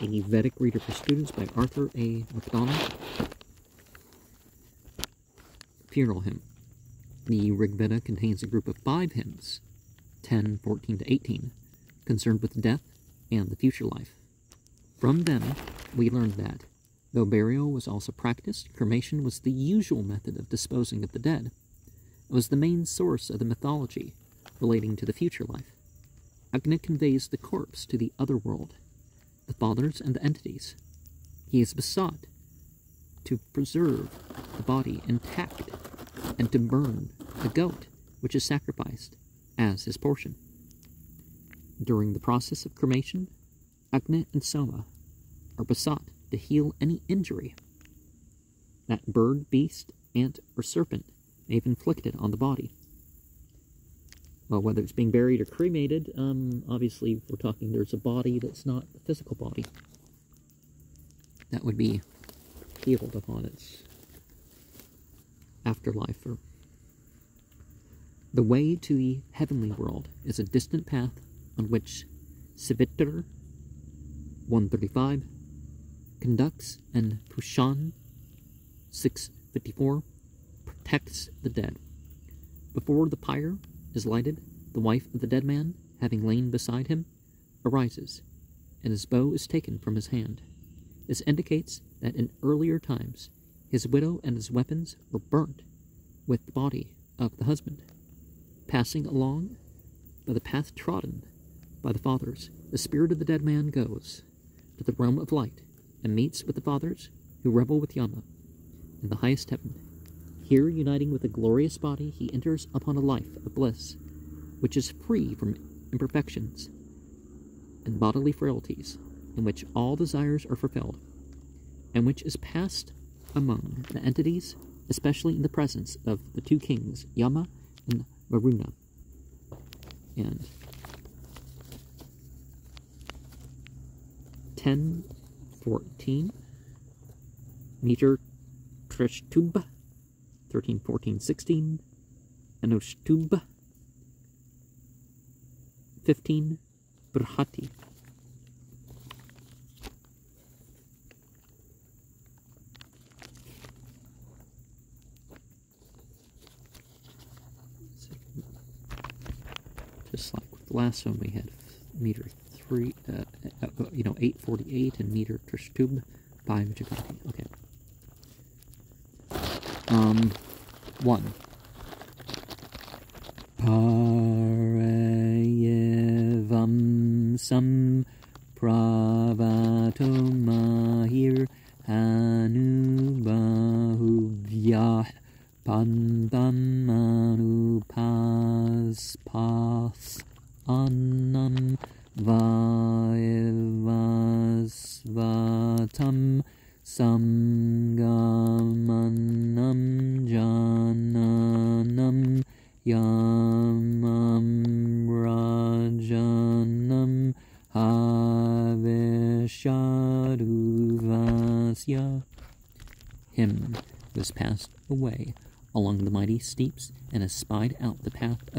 a Vedic reader for students by Arthur A. Macdonell. Funeral hymn. The Rig Veda contains a group of five hymns, 10, 14 to 18, concerned with death and the future life. From them, we learned that, though burial was also practiced, cremation was the usual method of disposing of the dead. It was the main source of the mythology relating to the future life. Agni conveys the corpse to the other world, the fathers and the entities. He is besought to preserve the body intact and to burn the goat which is sacrificed as his portion. During the process of cremation, Agni and Soma are besought to heal any injury that bird, beast, ant, or serpent may have inflicted on the body. Well, whether it's being buried or cremated, um, obviously we're talking there's a body that's not a physical body. That would be healed upon its afterlife. Or the way to the heavenly world is a distant path on which Savitr 135 conducts and Pushan 654 protects the dead. Before the pyre is lighted, the wife of the dead man, having lain beside him, arises, and his bow is taken from his hand. This indicates that in earlier times his widow and his weapons were burnt with the body of the husband. Passing along by the path trodden by the fathers, the spirit of the dead man goes to the realm of light and meets with the fathers who revel with Yama in the highest heaven. Here, uniting with a glorious body, he enters upon a life of bliss, which is free from imperfections and bodily frailties, in which all desires are fulfilled, and which is passed among the entities, especially in the presence of the two kings, Yama and Varuna. And 10, 14, meter Trishtub, 13, 14, 16, Anoshtub, 15, Brahati. Just like with the last one, we had meter three, uh, uh, you know, 848 and meter Trishtub, 5 Jagati. Okay. Um, 1. Pareyevam sam pravato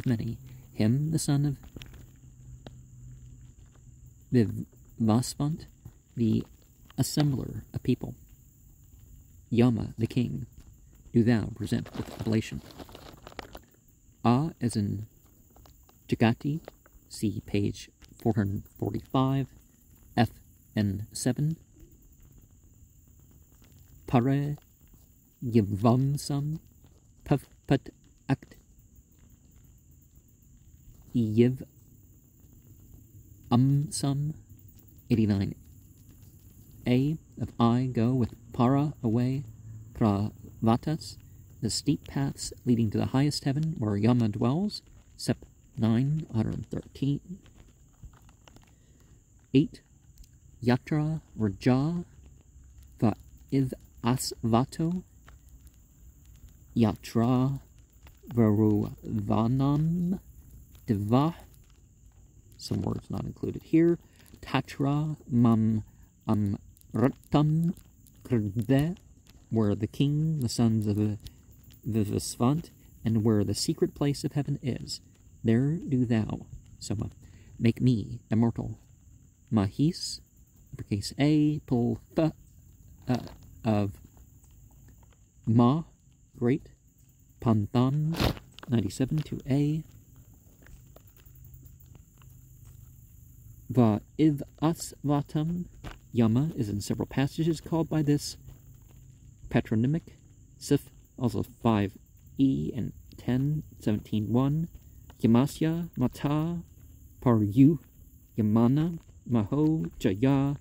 many. Him, the son of Vivasvant, the assembler of people. Yama, the king, do thou present with oblation. A as in Jagati, see page 445, F and 7. Pare Yivamsam Pavpat Akt Yiv Umsum 89. A of I go with para away, pravatas, the steep paths leading to the highest heaven where Yama dwells, Sep 913. 8. Yatra Raja Va Iv Asvato Yatra Varuvanam Diva some words not included here. Tatra Mam Amratam Krde, where the king, the sons of Vivasvant, and where the secret place of heaven is. There do thou, Soma, make me immortal. Mahis, uppercase A, pull th uh, of Ma, great, Panthan, 97 to A, Va iv asvatam, Yama is in several passages called by this patronymic. Sif, also 5E and 10, 17, 1. Yamasya, Mata, Paryu, Yamana, Maho, Jaya,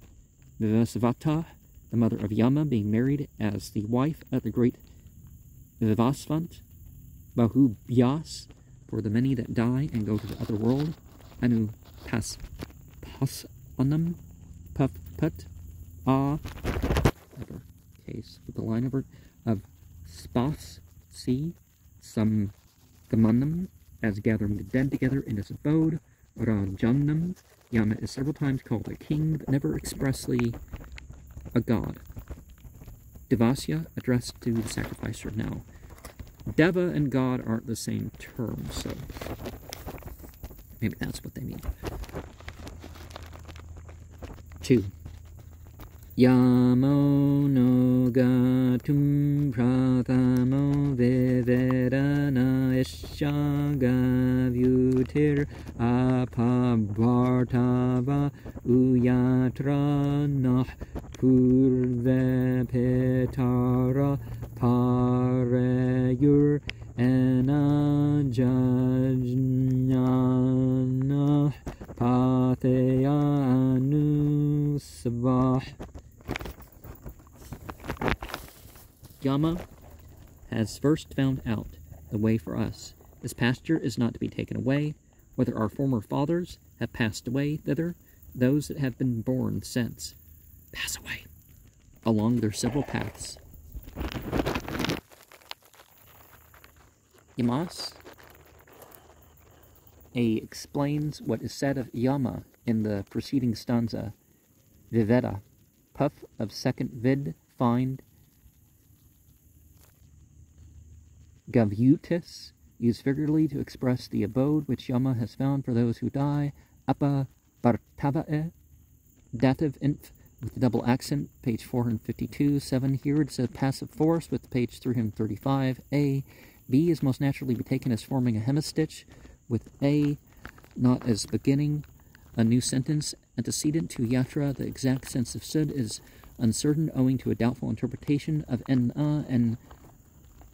Vivasvata, the mother of Yama, being married as the wife of the great Vivasvant, Bahubhyas, for the many that die and go to the other world, Anu Pas Pasanam, Puff Put, Ah, case with the line over of Spas, see, some Gamanam, as gathering the dead together in his abode, Rajanam, Yama is several times called a king, but never expressly a god. Devasya, addressed to the sacrificer now. Deva and God aren't the same term, so maybe that's what they mean. Two. Yamo no gatum prathamo viverana ishagavyutir apabartava uyatra nah purve petara parayur enajajnana pathayanu sabah Yama has first found out the way for us. This pasture is not to be taken away, whether our former fathers have passed away thither, those that have been born since pass away along their several paths. Yamas A explains what is said of Yama in the preceding stanza, Viveda, puff of second vid, find, Gavutis, used figuratively to express the abode which Yama has found for those who die. Appa Bartavae, dative inf with double accent, page 452. 7 here it's a passive force with page 335. A. B is most naturally be taken as forming a hemistich with A not as beginning a new sentence antecedent to yatra. The exact sense of sud is uncertain owing to a doubtful interpretation of na and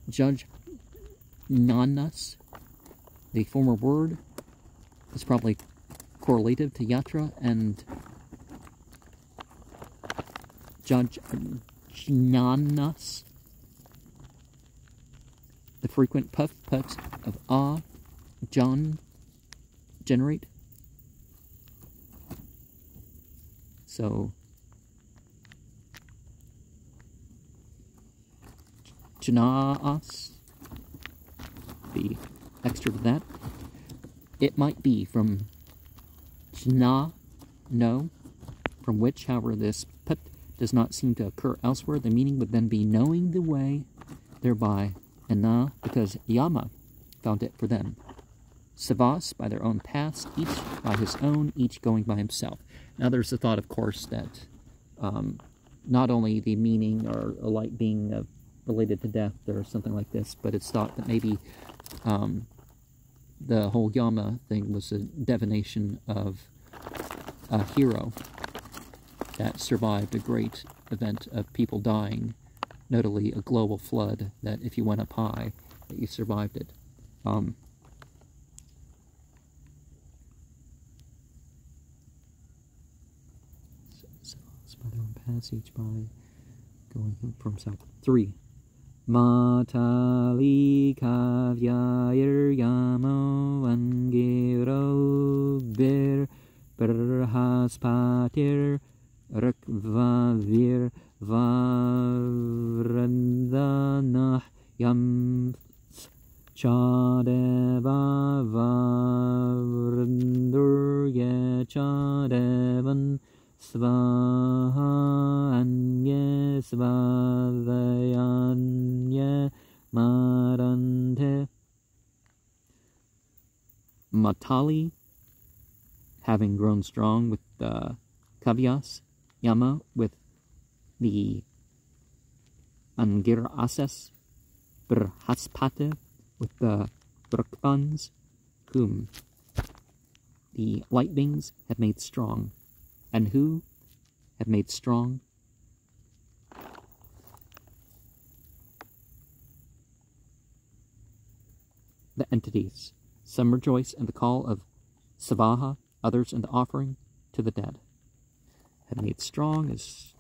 judge nanas, the former word, is probably correlative to yatra and judge jnanas. The frequent puff puts of ah, John, generate. So, jnaas the extra to that. It might be from jna, no, from which, however, this put does not seem to occur elsewhere. The meaning would then be knowing the way, thereby, and na, because Yama found it for them. Savas by their own paths, each by his own, each going by himself. Now there's the thought, of course, that um, not only the meaning or a light being uh, related to death or something like this, but it's thought that maybe um, the whole Yama thing was a divination of a hero that survived a great event of people dying, notably a global flood, that if you went up high, that you survived it. Um, so, so by their own passage by going from south. Three. Matali kavyair yamo angiro bir berhaspatir rakvavir vavrandanah yam chadeva vavrandur ye Svahanye Svavayanye Marante Matali, having grown strong with the Kavyas, Yama with the Angir Asas, Brhaspate with the Brukbans, whom the Lightwings have made strong, and who have made strong the entities. Some rejoice in the call of Savaha, others in the offering to the dead. Have made strong is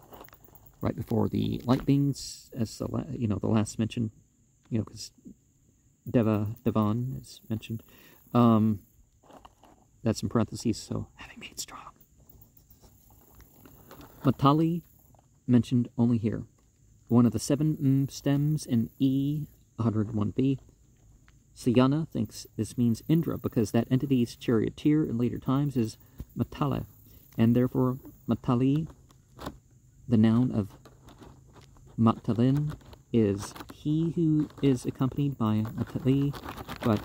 right before the light beings, as the you know the last mention, you know because Deva Devan is mentioned. Um, that's in parentheses, so having made strong. Matali mentioned only here. One of the seven m stems in E 101b. Sayana thinks this means Indra because that entity's charioteer in later times is Matala, and therefore Matali, the noun of Matalin, is he who is accompanied by Matali, but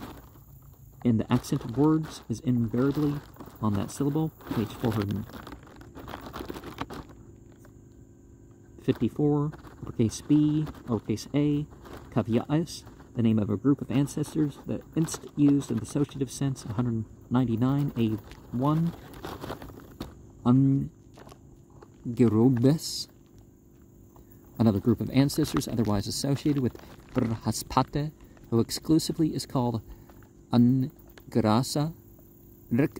in the accent of words is invariably on that syllable, page 454, uppercase B, lowercase a, kavyas, the name of a group of ancestors, the inst used in the associative sense, 199, A1, Ungirobes, another group of ancestors otherwise associated with Brhaspate, who exclusively is called Angrasa, Rik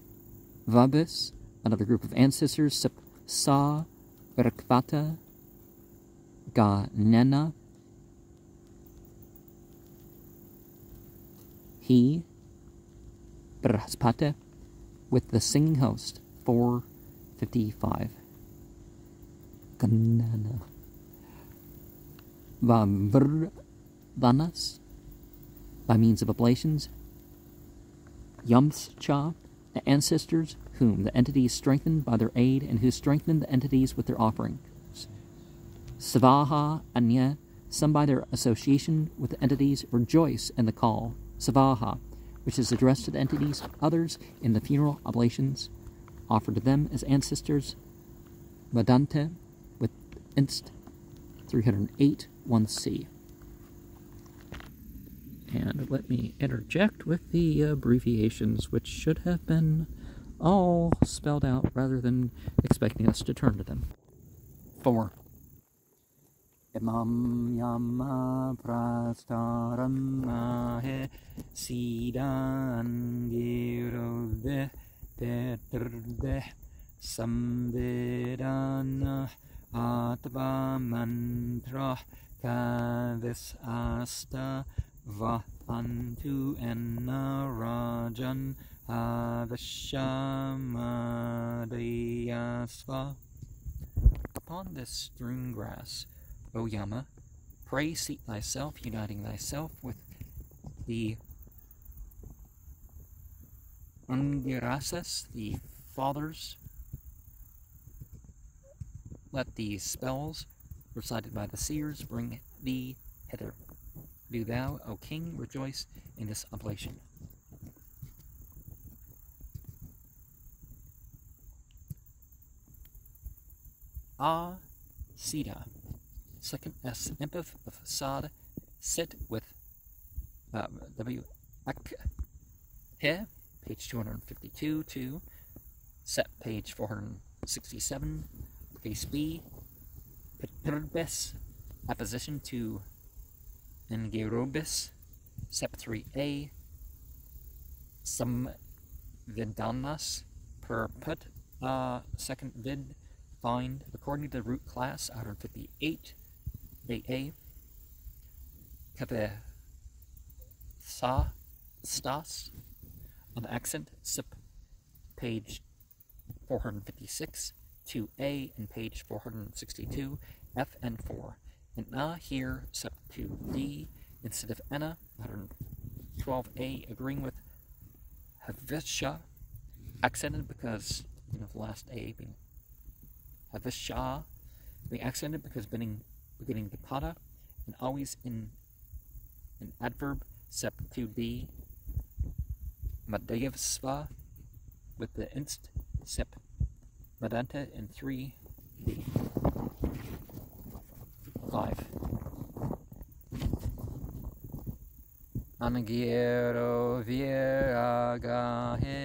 Vabis, another group of ancestors, Sa, Rikvata, Ganena, he, Brhaspate, with the singing host, 455. Ganana. Vavrvanas, by means of oblations, Yamscha, the ancestors whom the entities strengthened by their aid and who strengthened the entities with their offerings. Savaha Anya, some by their association with the entities rejoice in the call, Savaha, which is addressed to the entities, others in the funeral oblations offered to them as ancestors, Madante, with inst 308 1c. And let me interject with the abbreviations, which should have been all spelled out rather than expecting us to turn to them. 4. Imam Yama Prastaram Mahe Sidan Girove Petrbe Samvedana Atva Mantra Kavis Asta Vahantu Enna Rajan Avishamadhyasva. Upon this strewn grass, O Yama, pray seat thyself, uniting thyself with the Ungirasas, the fathers. Let the spells recited by the seers bring thee hither. Do thou, O king, rejoice in this oblation. Ah, Sita second S impev the facade sit with uh, W here, page 252 to set page 467, case B, Petrobis, apposition to Engerobis, sep 3a, some vidanas per put, uh, second vid, find according to the root class, 158, a. Cafe Sa Stas on the accent, SIP page 456 to A and page 462, F and 4, and A here sub to D instead of Enna, 112A, agreeing with Havisha, accented because you know, the last A being Havisha, being accented because being beginning the pada and always in an adverb sep 2b madayavsva with the inst sep madanta in 3b 5. Angiro viragahe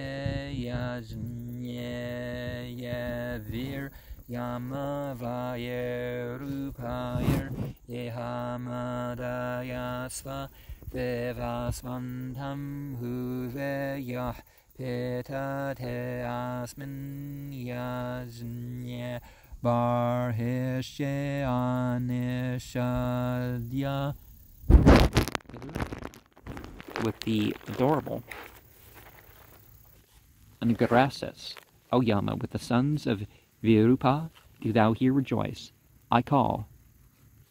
yajnye vir yamavayerupayir yehamadayasva devasvantam huveyah pitate asmin yajnye barhishe anishadya with the adorable Angrases, O oh, Yama, with the sons of Virupa, do thou here rejoice. I call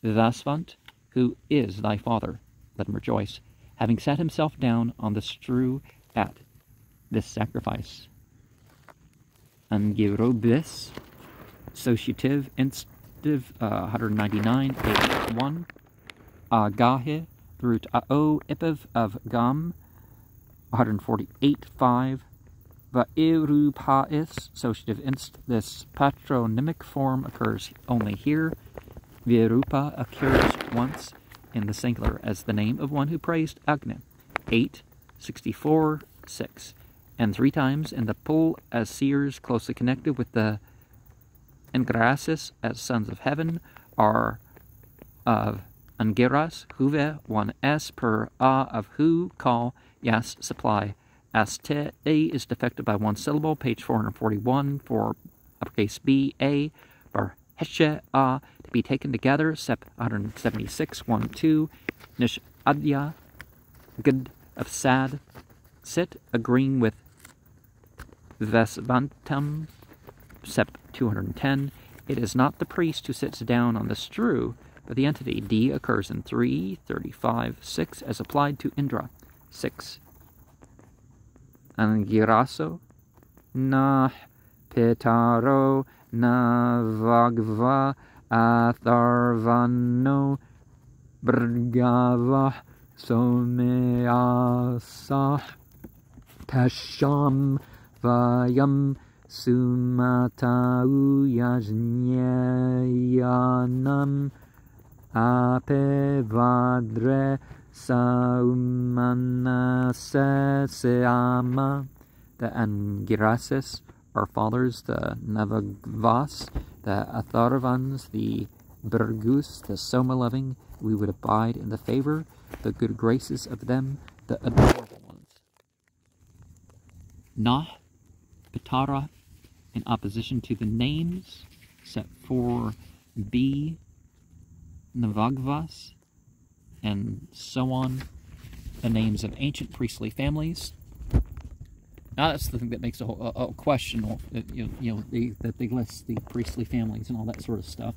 Vivasvant, who is thy father, let him rejoice, having sat himself down on the strew at this sacrifice. Angirobis, associative, instive, uh, 199, page 1. Agahe, root o ipiv of gum, 148, 5. Vairupais, associative inst. This patronymic form occurs only here. Virupa occurs once in the singular as the name of one who praised Agni. 8, 64, 6. And three times in the pull as seers closely connected with the Engrasis as sons of heaven are of Angiras, Huve, one S per A of who, call, yes, supply. As te A is defective by one syllable, page 441 for uppercase B, A, for Heshe A to be taken together, SEP 176, 1, 2, Nish Adya, Good of Sad, Sit, agreeing with Vesvantam, SEP 210. It is not the priest who sits down on the strew, but the entity D occurs in 3, 35, 6 as applied to Indra. 6. Angiraso Nah Petaro Navagva Atharvano Brgava Someasa Tasham Vayam Sumatau Yajnyayanam Ape vadre saumanase The Angirasis our fathers, the Navagvas, the Atharvans, the Burgus, the Soma loving. We would abide in the favor, the good graces of them, the adorable ones. Nah, Pitara, in opposition to the names set for B Navagvas, and so on, the names of ancient priestly families. Now that's the thing that makes a, whole, a, a question, you know, you know they, that they list the priestly families and all that sort of stuff.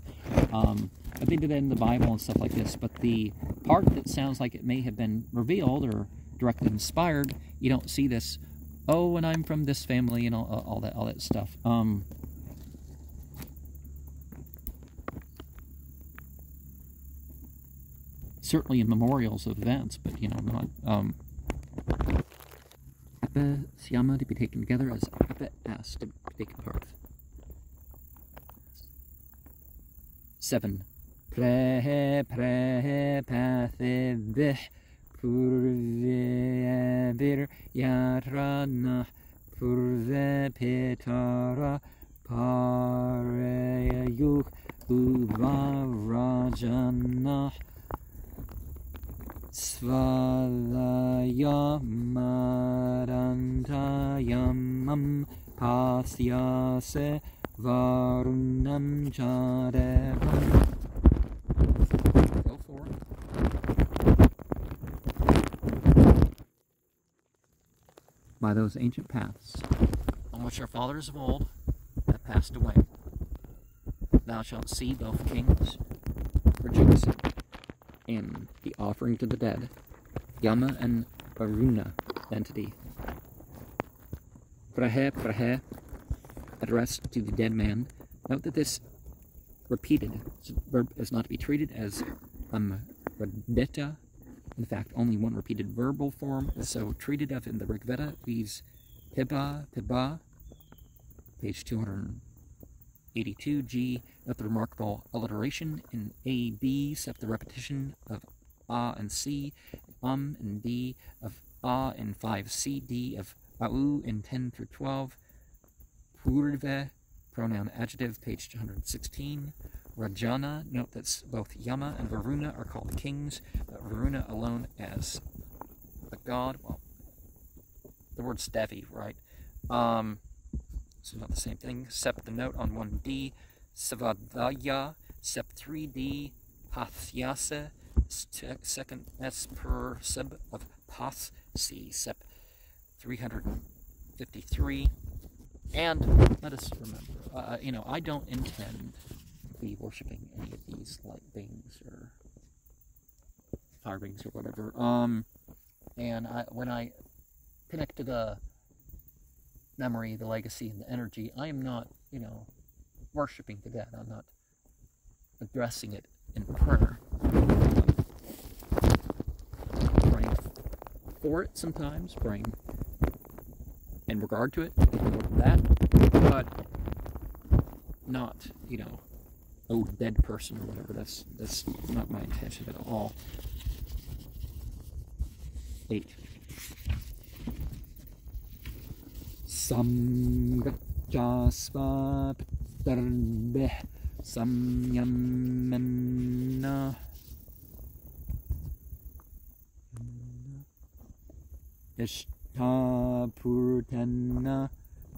Um, I think that in the Bible and stuff like this, but the part that sounds like it may have been revealed or directly inspired, you don't see this. Oh, and I'm from this family and all, all that, all that stuff. Um, certainly in memorials of events, but you know, not um, Ape Siama to be taken together as Ape S to be taken apart. Seven. Prehe prehe pathe bih purve yarana purve petara pareyuk uvarajana Svalayamarantayammam pasyase varunam charevam. Go for it. By those ancient paths on which our fathers of old have passed away, thou shalt see both kings rejoicing in the offering to the dead, Yama and Varuna entity. Prahe Prahe, addressed to the dead man. Note that this repeated verb is not to be treated as um, radeta. In fact, only one repeated verbal form is so treated of in the Rig Veda leaves piba, piba, page 200. 82G, note the remarkable alliteration in A, B, except the repetition of A and C, um and D, of A in 5C, D, of AU in 10 through 12, Purve, pronoun adjective, page 216. Rajana, note that both Yama and Varuna are called kings, but Varuna alone as a god. Well, the word's Devi, right? Um, so not the same thing. except the note on 1D, Savadaya, Sep 3D, Pathyasa, second S per sub of Path, C, Sep 353. And let us remember, uh, you know, I don't intend to be worshipping any of these light beings or fire beings or whatever. Um, and I, when I connect to the memory, the legacy, and the energy, I am not, you know, worshipping the dead. I'm not addressing it in prayer. Praying for it sometimes, praying in regard to it, that, but not, you know, oh, dead person or whatever. That's that's not my intention at all. Eight. Samgacchasva Tapurtana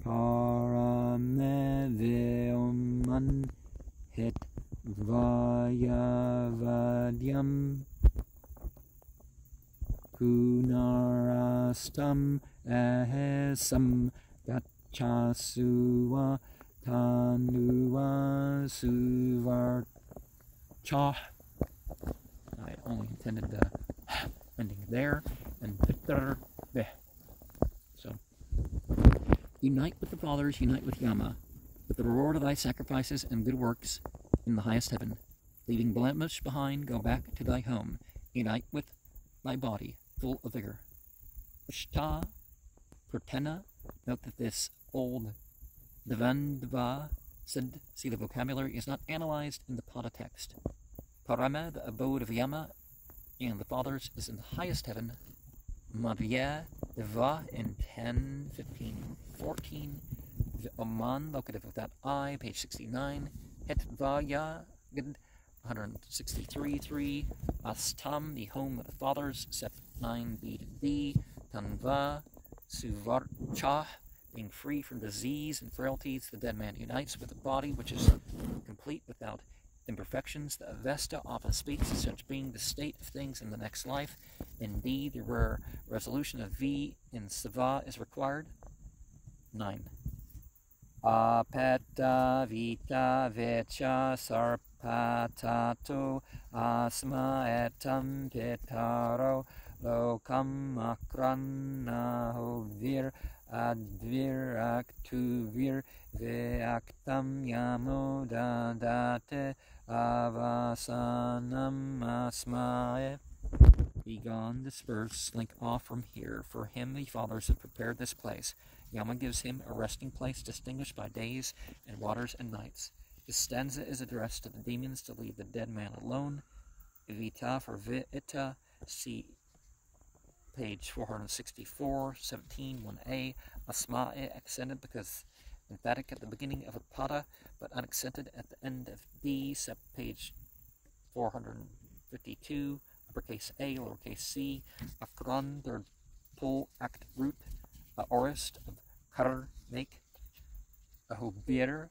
Parameveoman Hit Vayavadyam Kunarastam Ahesam Gachasuva Suvarcha I only intended the ending there and Pitar Unite with the fathers, unite with Yama, with the reward of thy sacrifices and good works in the highest heaven. Leaving blemish behind, go back to thy home. Unite with thy body, full of vigor. Shta, Pratena, note that this old Devandva said, see the vocabulary, is not analyzed in the Pada text. Parama, the abode of Yama, and the fathers, is in the highest heaven. Madhya, Deva, in 10, 15, 14, The Oman, locative of that I, page 69, Hetvaya, 163, 3, Astam, the home of the fathers, Sep 9, B to D, Tanva, Suvarcha, being free from disease and frailties, the dead man unites with the body, which is complete without imperfections. The Avesta often speaks of such being the state of things in the next life. Indeed, the rare resolution of V in Sava is required. 9. Apeta vita vecha sarpatato asma etam pitaro lokam akrannaho vir advir actuvir yamo dadate avasanam asmae Begone, disperse, slink off from here. For him the fathers have prepared this place. Yama gives him a resting place distinguished by days and waters and nights. This stanza is addressed to the demons to leave the dead man alone. Vita for Vita, see page 464, 17, 1a. Asma'e accented because emphatic at the beginning of a pada, but unaccented at the end of D, sep page 452, uppercase A, lowercase c. Akron, third pull act root, uh, orist of kar make ahobir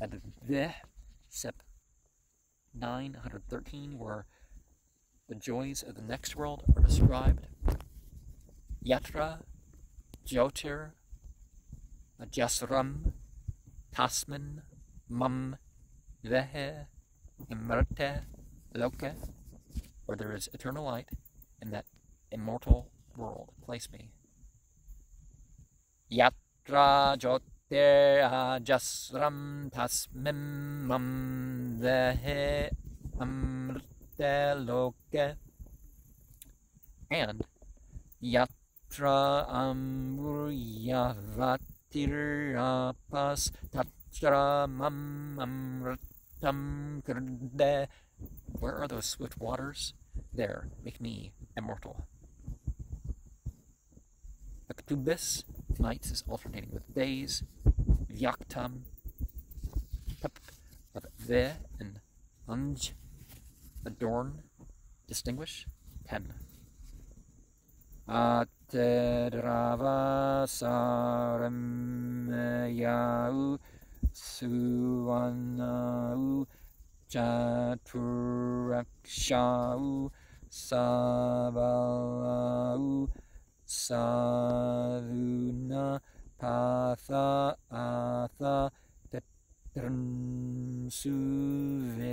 at the sep 913 where the joys of the next world are described yatra jotir jasram tasman mum vehe imrte loka where there is eternal light in that immortal world. Place me. Yatra Jyotir Jasram Tasmim Mam Vehe Amrteloke and Yatra Shramam amritam kirde. Where are those swift waters? There, make me immortal. Aktubis, nights is alternating with days. Vyaktam, pep of ve and unj, adorn, distinguish. Ten. atteravasaram yau suvanau chaturrakshau savalau sadhuna patha atha tetram suvedatram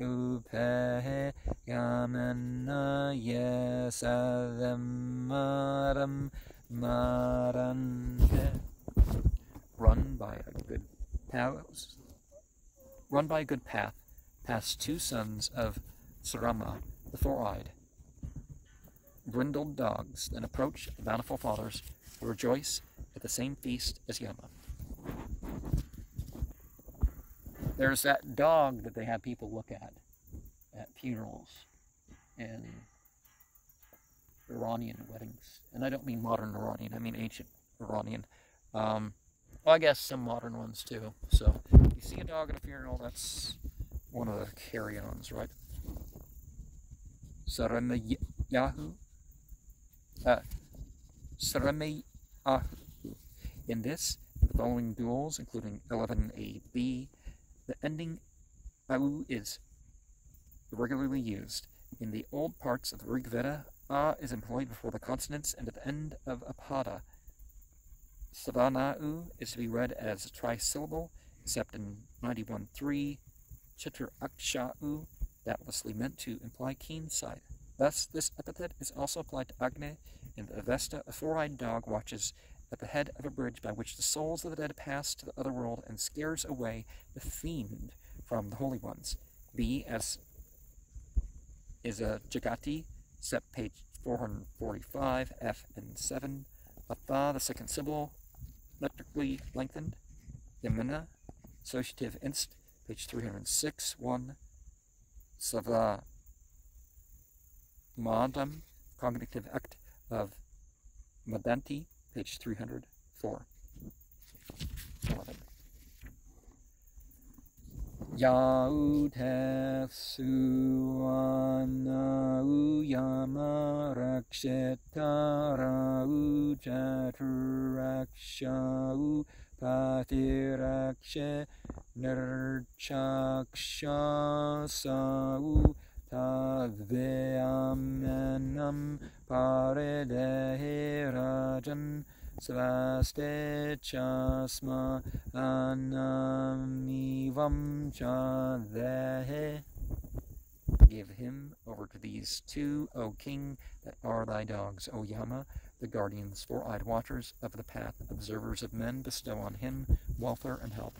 Upehe Yamana Yesadamaram Marante Run by a good house run by a good path, past two sons of Sarama, the four-eyed, brindled dogs, then approach the bountiful fathers who rejoice at the same feast as Yama. There's that dog that they have people look at at funerals and Iranian weddings. And I don't mean modern Iranian, I mean ancient Iranian. Um, well, I guess some modern ones too. So you see a dog at a funeral, that's one of the carry-ons, right? Saramayahu. Uh, Saramayahu. In this, the following duels, including 11AB, the ending au is regularly used. In the old parts of the Rig Veda, a is employed before the consonants and at the end of a pada. Savanau is to be read as a trisyllable except in 91.3, Chitraksha'u, doubtlessly meant to imply keen sight. Thus, this epithet is also applied to Agne in the Avesta, a four-eyed dog watches at the head of a bridge by which the souls of the dead pass to the other world and scares away the fiend from the holy ones. B S is a Jagati, set page 445, F and 7. Atha, the second syllable, electrically lengthened. Yamuna, Associative Inst, page 306, 1. Sava Madam, Cognitive Act of Madanti, page 304. 11. Yautesuanau yama rakshetarau chaturakshau Patirakshe Nirchakshasau Tadvyamenam Paridehirajan Svaste Chasma Anamivam Chadehe Give him over to these two, O king, that are thy dogs, O Yama, the guardians, four-eyed watchers of the path, observers of men, bestow on him welfare and help.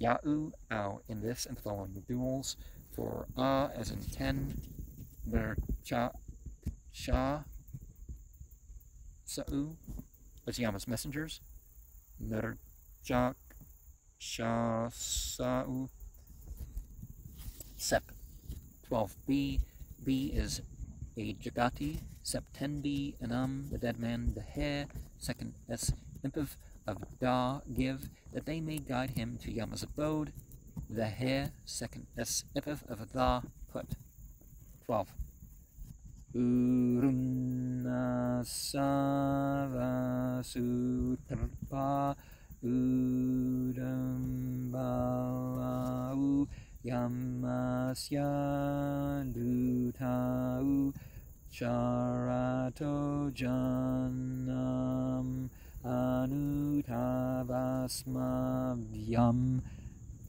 Ya'u, Au, in this and following duels, for A as in ten, Ber Cha, Sha, Sa'u, as Yama's messengers, Ner Chak, Sha, Sa'u, Sep, 12b, B is a Jagati, Septendi Anam, the dead man, the hair, second S, Impiv of Da, give, that they may guide him to Yama's abode, the hair, second S, Impiv of Da, put. 12. Urunasavasutarpa Udambalau Yamasya Dutau Charato Janam Anutavasmavyam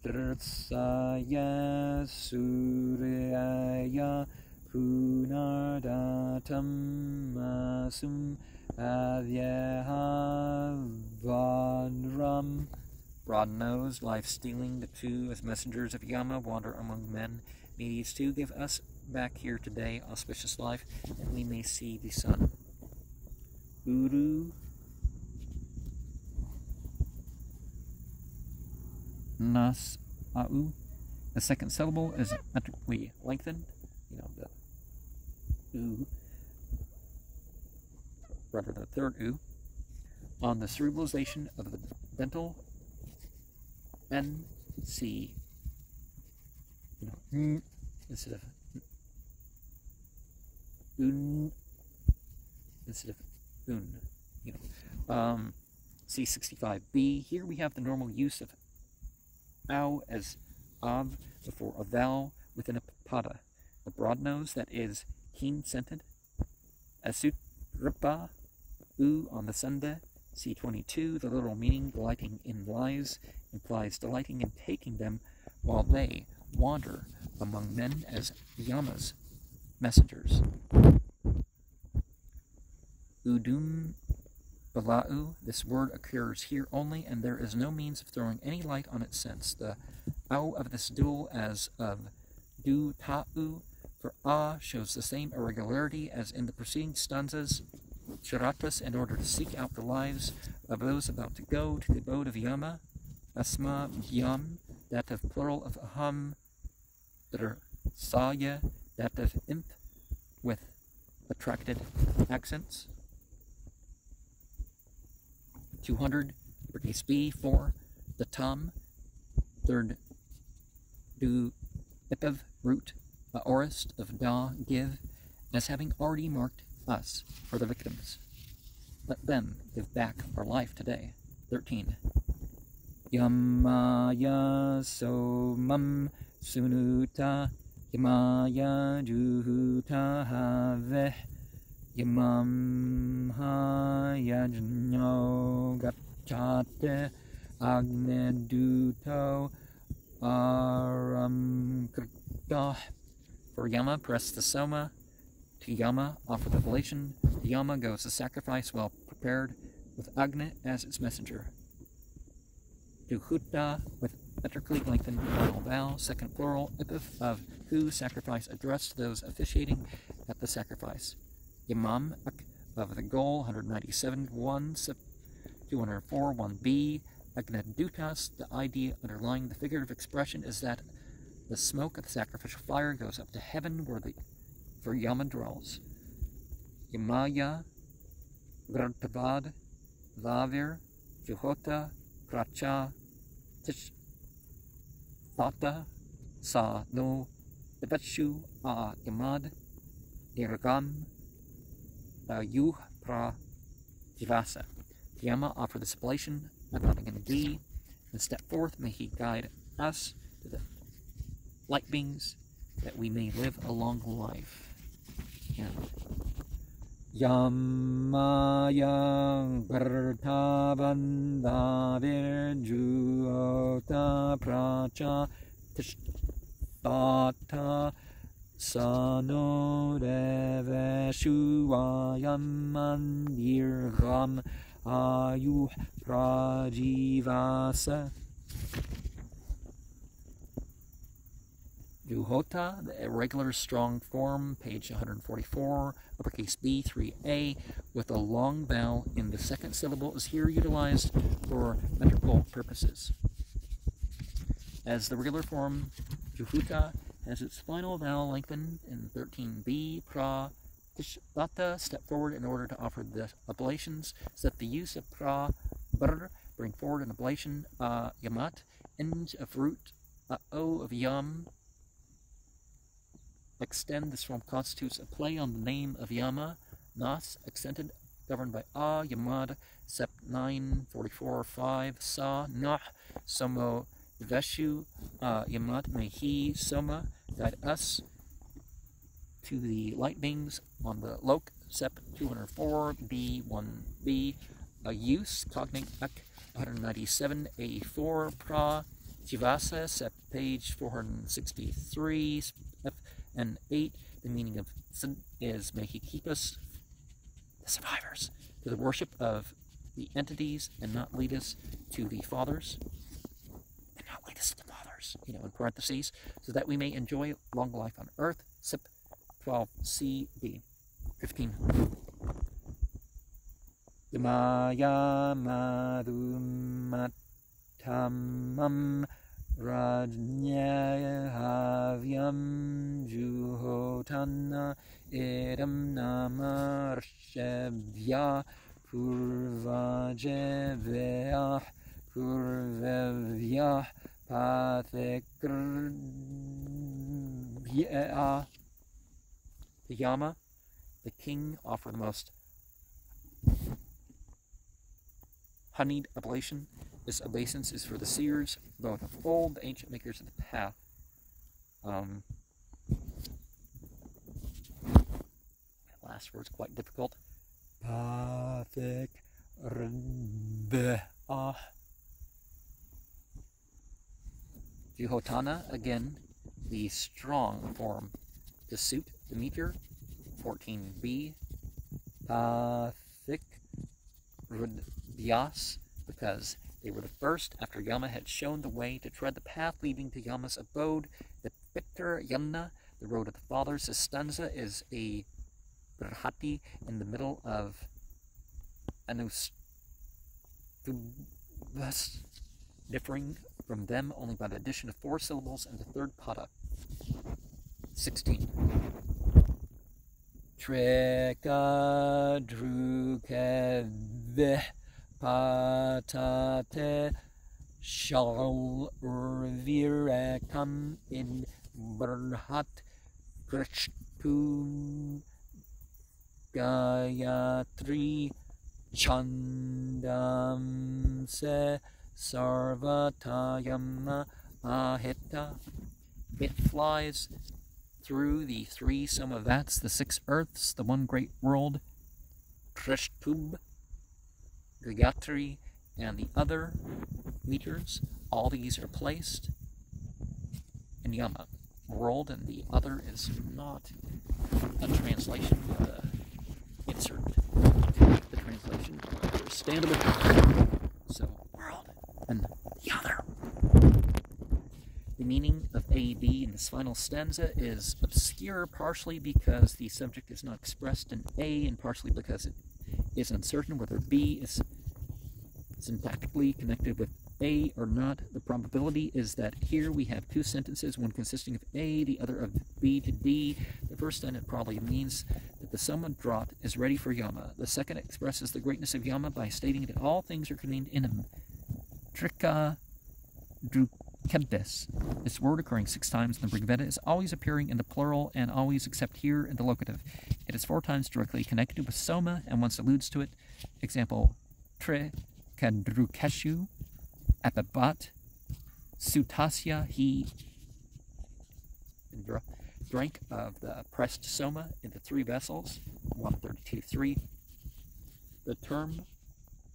Drtsaya Suryaya Punardatam Masum Adyahavadram Broad nose, life stealing, the two as messengers of Yama wander among men. May these two give us back here today, auspicious life, and we may see the sun. Uru nas au. The second syllable is metrically lengthened. You know, the rather the third u, on the cerebralization of the dental N, C, you know, instead of un, instead of un, you know. Um, C65B, here we have the normal use of ow as of before a vowel within a pada. The broad nose that is keen scented. Asutripa u on the Sunday. C22, the literal meaning, delighting in lies, implies delighting in taking them while they wander among men as Yama's messengers. Udun Bala'u, this word occurs here only, and there is no means of throwing any light on its sense. The au of this dual as of du ta'u for a shows the same irregularity as in the preceding stanzas. Charatas, in order to seek out the lives of those about to go to the abode of Yama. Asma Yam, that of plural of Aham. Saya, that of imp, with attracted accents. 200, case B, 4, the Tam, third, do Ipiv, root, aorist of Da, give, as having already marked us for the victims. Let them give back our life today. 13. Yamaya somam sunuta Yamaya juhuta haveh Yamam hayajno gachate agneduto aram For Yama, press the soma. To Yama, offer the oblation. To Yama goes the sacrifice well prepared, with Agni as its messenger. To Hutta, with metrically lengthened final vowel, second plural, epith of who, sacrifice addressed those officiating at the sacrifice. Imam of the goal, 197, 1, 204, 1b. Agnedutas, the idea underlying the figurative expression is that the smoke of the sacrificial fire goes up to heaven where the for Yama dwells. Yamaya, Grantavad, Lavir, Juhota, Kracha, Tish, Thata, Sa no, Devachu, A Yamad, Niragam, Yuh Pra Jivasa. Yama offer this oblation, nodding in the D, and step forth, may he guide us to the light beings that we may live a long life. And Yamayang Bertavandavir Juota Pracha Tishtata Sanodeveshuayamandirgham Ayuh Prajivasa. Juhota, the irregular strong form, page 144, uppercase B, 3a, with a long vowel in the second syllable is here utilized for metrical purposes. As the regular form, Juhuta has its final vowel lengthened in 13b, pra, Tishtata, step forward in order to offer the oblations, that the use of pra, bring forward an oblation, uh, yamat, end of root, uh, o of yam, extend this form constitutes a play on the name of Yama, Nas, extended, governed by A, Yamad, Sep 9, 44, 5, Sa, Nah, Somo, Veshu, uh, Yamad, may he, Soma, guide us to the light beings on the Lok, Sep 204, B, 1B, a use, cognate, Ek, 197, A4, Pra, Jivasa, Sep page 463, F, and 8, the meaning of sin is may he keep us, the survivors, to the worship of the entities and not lead us to the fathers, and not lead us to the fathers, you know, in parentheses, so that we may enjoy long life on earth. Sip 12cb 15. Yamaya madumatamam um, Rajnyahavyam Juhotana Idam Namarshevya Purvajevyah Purvevyah Pathikrbya The Yama, the king, offer the most honeyed oblation. This obeisance is for the seers, both of old, the ancient makers of the path. Um, that last word's quite difficult. Pathik Juhotana, again, the strong form The suit the meter. 14b. Pathik Rudyas, because they were the first after Yama had shown the way to tread the path leading to Yama's abode. The Pitter Yamna, the road of the fathers. The stanza is a Brahati in the middle of Anustubas, differing from them only by the addition of four syllables in the third pada. 16. Trikadrukev patate shalvirekam in brhat krishtun gayatri chandam se sarvatayam ahita. It flies through the three samavats, the six earths, the one great world, Trishtubh, Gayatri, and the other meters. All these are placed in Yama. Um, world and the other is not a translation, but a insert the translation. Understandable. So, world and the other. The meaning of A, B in this final stanza is obscure, partially because the subject is not expressed in A, and partially because it is uncertain whether B is syntactically connected with A or not. The probability is that here we have two sentences, one consisting of A, the other of B to D. The first sentence probably means that the Soma draught is ready for Yama. The second expresses the greatness of Yama by stating that all things are contained in him. Trika Drukebdes. This word occurring six times in the Rigveda is always appearing in the plural and always except here in the locative. It is four times directly connected with Soma and once alludes to it. Example, Tre Kadrukeshu Apabat Sutasya he drank of the pressed Soma in the three vessels, 132.3. The term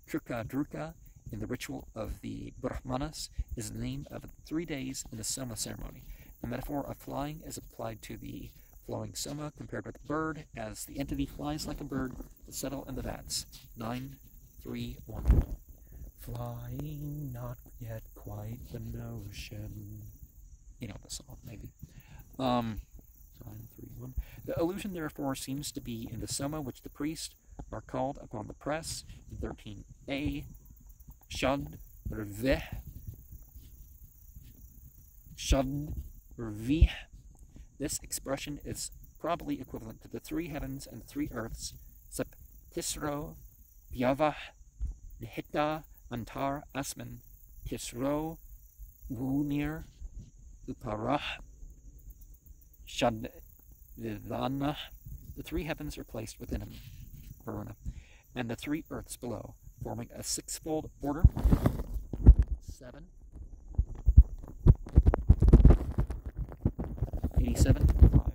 Trukadruka in the ritual of the Brahmanas is the name of three days in the Soma ceremony. The metaphor of flying is applied to the flowing Soma compared with the bird, as the entity flies like a bird to settle in the vats. 9, 3, 1. Flying not yet quite the notion. You know the song, maybe. Um, 9, 3, 1. The illusion, therefore, seems to be in the Soma which the priests are called upon the press in 13a Shad Rveh Shad Rvih. This expression is probably equivalent to the three heavens and three earths, Sep Tisro, Vyavah, Nihita, Antar, Asman, Tisro, Wunir, Uparah, Shad Vidana. The three heavens are placed within him, Varuna, and the three earths below forming a six-fold order. Seven. 87, 5.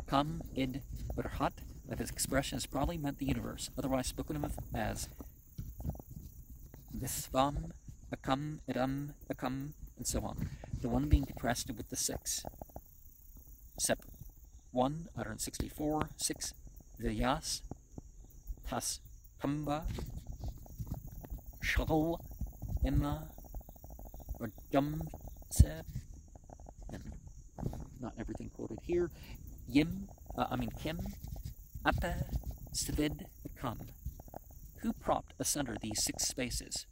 Akam id Berhat, that his expression has probably meant the universe, otherwise spoken of as Visvam, Akam, Idam, Akam, and so on. The one being contrasted with the six. Sep 1, 164, 6, Vyas, Tas Kamba, Shal, Emma, or Jumse, and not everything quoted here. Yim, uh, I mean Kim, Ape, Svid, Kam. Who propped asunder these six spaces?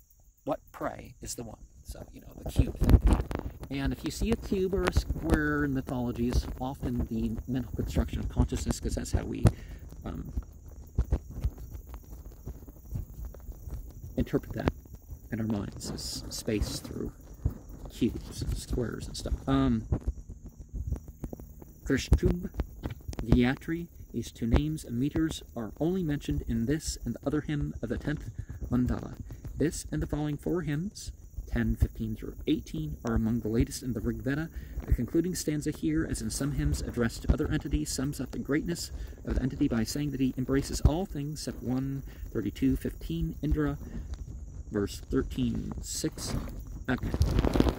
What, pray, is the one? So, you know, the cube thing. And if you see a cube or a square in mythology, it's often the mental construction of consciousness because that's how we um, interpret that in our minds as space through cubes and squares and stuff. Um, Trishtubh, Gayatri, these two names and meters are only mentioned in this and the other hymn of the 10th mandala. This and the following four hymns, 10, 15 through 18, are among the latest in the Rig Veda. The concluding stanza here, as in some hymns addressed to other entities, sums up the greatness of the entity by saying that he embraces all things, except 1, 32, 15, Indra, verse 13, 6. Okay.